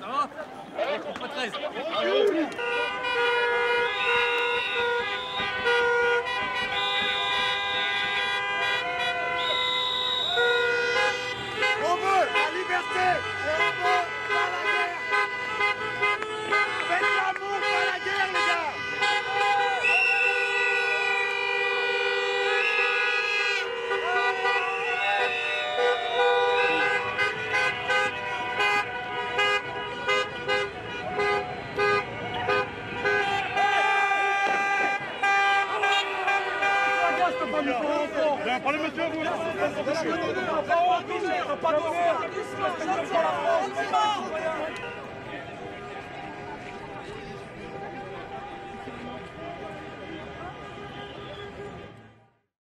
Ça va? Allez, contre 13. Parlez monsieur, vous